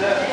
لا